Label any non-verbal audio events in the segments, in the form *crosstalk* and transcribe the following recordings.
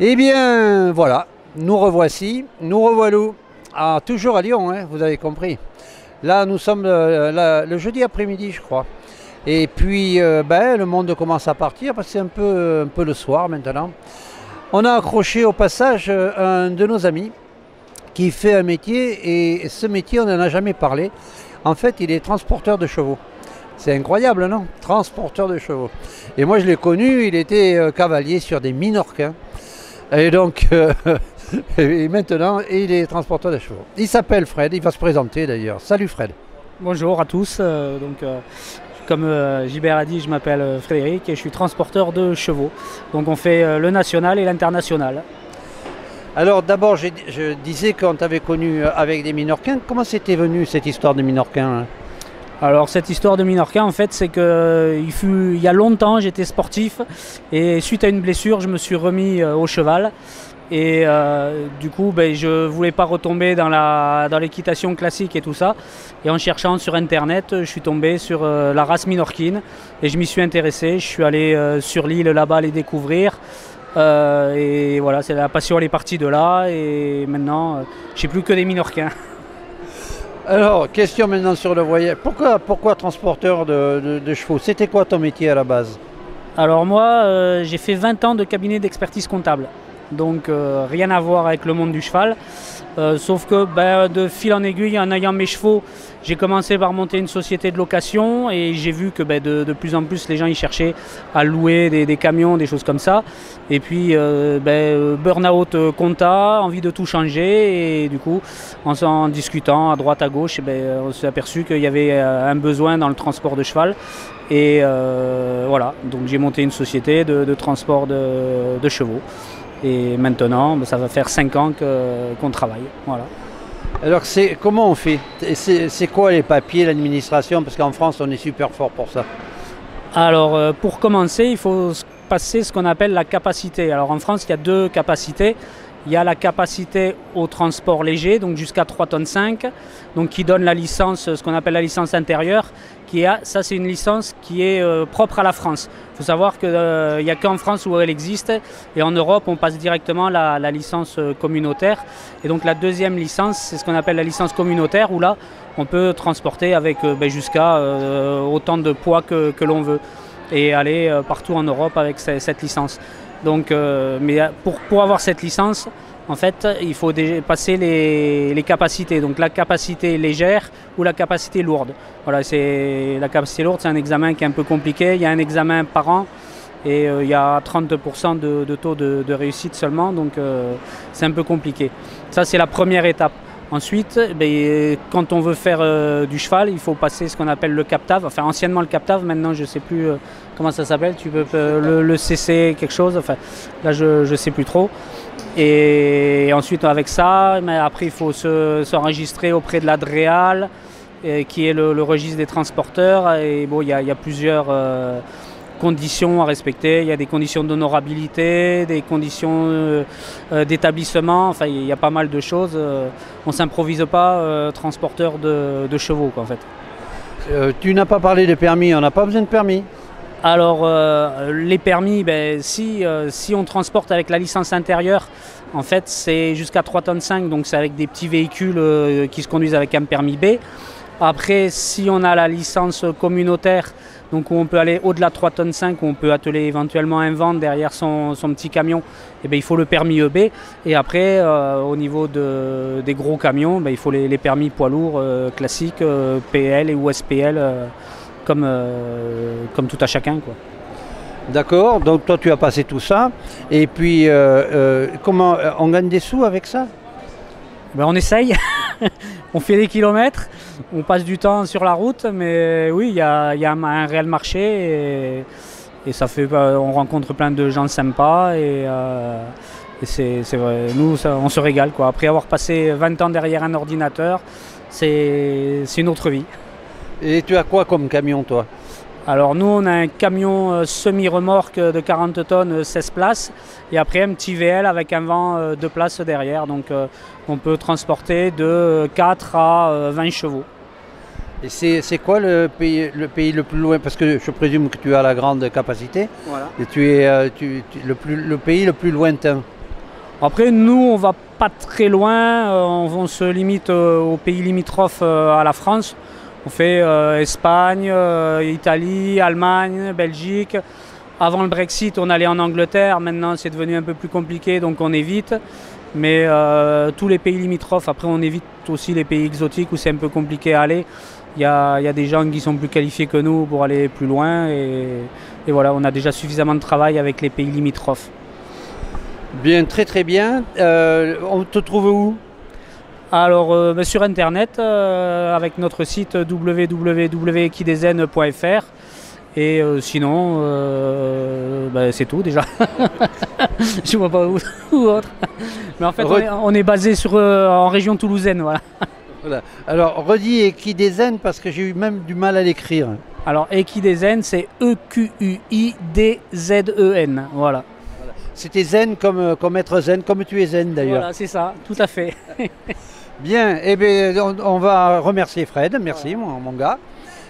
Eh bien, voilà, nous revoici, nous revoilà, ah, toujours à Lyon, hein, vous avez compris. Là, nous sommes euh, le, jeudi après-midi, je crois. Et puis, euh, ben, le monde commence à partir parce que c'est un peu, un peu le soir maintenant. On a accroché au passage euh, un de nos amis qui fait un métier et ce métier, on n'en a jamais parlé. En fait, il est transporteur de chevaux. C'est incroyable, non? Transporteur de chevaux. Et moi, je l'ai connu, il était cavalier sur des Minorquins. Et donc, *laughs* et maintenant, il est transporteur de chevaux. Il s'appelle Fred, il va se présenter d'ailleurs. Salut Fred. Bonjour à tous. Euh, donc, euh, comme euh, Gilbert a dit, je m'appelle Frédéric et je suis transporteur de chevaux. Donc on fait le national et l'international. Alors d'abord, je, disais qu'on t'avait connu avec des Minorquins. Comment c'était venu cette histoire de Minorquins hein? Alors cette histoire de Minorquin, en fait, c'est que fut, il y a longtemps, j'étais sportif et suite à une blessure, je me suis remis au cheval. Et euh, du coup, ben, je ne voulais pas retomber dans, l'équitation classique et tout ça. Et en cherchant sur Internet, je suis tombé sur euh, la race minorquine et je m'y suis intéressé. Je suis allé euh, sur l'île là-bas les découvrir. et voilà, c'est la passion, elle est partie de là. Et maintenant, je n'ai plus que des minorquins. *laughs* Alors, question maintenant sur le voyage. Pourquoi, pourquoi transporteur de, chevaux? C'était quoi ton métier à la base? Alors moi, j'ai fait 20 ans de cabinet d'expertise comptable donc euh, rien à voir avec le monde du cheval. Euh, sauf que ben, de fil en aiguille, en ayant mes chevaux, j'ai commencé par monter une société de location et j'ai vu que ben, de, plus en plus les gens ils cherchaient à louer des, camions, des choses comme ça. Et puis euh, ben, burn-out compta, envie de tout changer et du coup en, discutant à droite à gauche, ben, on s'est aperçu qu'il y avait un besoin dans le transport de cheval. Et voilà, donc j'ai monté une société de, transport de chevaux. Et maintenant, ben, ça va faire 5 ans qu'on travaille. Voilà. Alors, comment on fait? C'est quoi les papiers, l'administration? Parce qu'en France, on est super fort pour ça. Alors, euh, pour commencer, il faut passer ce qu'on appelle la capacité. Alors, en France, il y a deux capacités. Il y a la capacité au transport léger, donc jusqu'à 3 tonnes 5, donc qui donne la licence, ce qu'on appelle la licence intérieure, ça c'est une licence qui est euh, propre à la France. Il faut savoir qu'il euh, n'y a qu'en France où elle existe, et en Europe on passe directement la, licence euh, communautaire. Et donc la deuxième licence, c'est ce qu'on appelle la licence communautaire, où là on peut transporter avec ben, jusqu'à autant de poids que, l'on veut, et aller partout en Europe avec cette licence. Donc, euh, mais pour, pour avoir cette licence, en fait, il faut passer les, capacités. Donc la capacité légère ou la capacité lourde. Voilà, c'est la capacité lourde, c'est un examen qui est un peu compliqué. Il y a un examen par an et euh, il y a 30% de, taux de, réussite seulement, donc euh, c'est un peu compliqué. Ça, c'est la première étape. Ensuite, ben, quand on veut faire euh, du cheval, il faut passer ce qu'on appelle le captave. Enfin, anciennement le captave, maintenant je ne sais plus euh, comment ça s'appelle. Tu peux euh, le, CC quelque chose. Enfin, là je ne sais plus trop. Et ensuite, avec ça, mais après, il faut s'enregistrer auprès de l'ADREAL, qui est le, registre des transporteurs. Et bon, il y, a plusieurs conditions à respecter. Il y a des conditions d'honorabilité, des conditions euh, euh, d'établissement. Enfin, il y a pas mal de choses. Euh, on ne s'improvise pas transporteur de, chevaux, en fait. tu n'as pas parlé de permis. On n'a pas besoin de permis. Alors, les permis, ben, si, si on transporte avec la licence intérieure, en fait, c'est jusqu'à 3 tonnes 5, donc c'est avec des petits véhicules qui se conduisent avec un permis B. Après, si on a la licence communautaire, donc où on peut aller au-delà de 3 tonnes 5, où on peut atteler éventuellement un vent derrière son, petit camion, et eh bien, il faut le permis EB. Et après, euh, au niveau des gros camions, ben, il faut les, permis poids lourds euh, classiques, euh, PL et ou Comme, comme tout à chacun. Quoi. D'accord, donc toi tu as passé tout ça. Et puis, comment on gagne des sous avec ça? Ben, On essaye, *laughs* on fait des kilomètres on passe du temps sur la route, mais oui, il y a, un, réel marché et, ça fait, on rencontre plein de gens sympas et, euh, c'est vrai, nous on se régale quoi. Après avoir passé 20 ans derrière un ordinateur, c'est une autre vie. Et tu as quoi comme camion toi? Alors nous on a un camion euh, semi-remorque de 40 tonnes, 16 places, et après un petit VL avec un vent euh, de places derrière. Donc on peut transporter de 4 à 20 chevaux. Et c'est quoi le pays, le pays le plus loin? Parce que je présume que tu as la grande capacité. Et tu es euh, le, plus, le pays le plus lointain. Après, nous, on va pas très loin. euh, on, on se limite euh, aux pays limitrophes euh, à la France. On fait euh, Espagne, euh, Italie, Allemagne, Belgique. Avant le Brexit, on allait en Angleterre. Maintenant, c'est devenu un peu plus compliqué, donc on évite. Mais euh, tous les pays limitrophes, après, on évite aussi les pays exotiques où c'est un peu compliqué à aller. Il y, a, des gens qui sont plus qualifiés que nous pour aller plus loin. Et, et voilà, on a déjà suffisamment de travail avec les pays limitrophes. Bien, très très bien. On te trouve où? Alors euh, sur internet euh, avec notre site www.equidezen.fr et euh, sinon ben, c'est tout déjà. *laughs* Je vois pas où, *laughs* où autre. Mais en fait on est, on est basé sur, en région toulousaine voilà. Voilà. Alors, redis Equidezen parce que j'ai eu même du mal à l'écrire. Alors Equidezen c'est E E-Q-U-I-D-Z-E-N voilà. C'était zen comme, comme être zen, comme tu es zen d'ailleurs. Voilà c'est ça, tout à fait. *laughs* Bien, eh bien, on, va remercier Fred, merci mon, mon gars.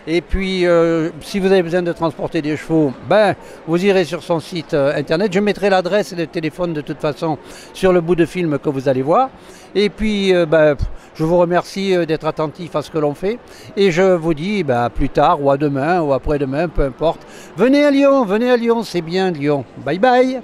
Et puis, euh, si vous avez besoin de transporter des chevaux, ben, vous irez sur son site euh, internet. Je mettrai l'adresse et le téléphone de toute façon sur le bout de film que vous allez voir. Et puis, euh, ben, je vous remercie d'être attentif à ce que l'on fait. Et je vous dis ben, à plus tard, ou à demain, ou après-demain, peu importe. Venez à Lyon, venez à Lyon, c'est bien Lyon. Bye bye